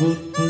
Mm-hmm.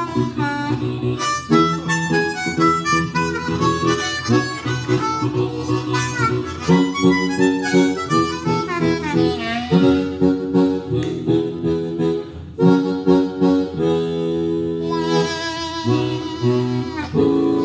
Ooh.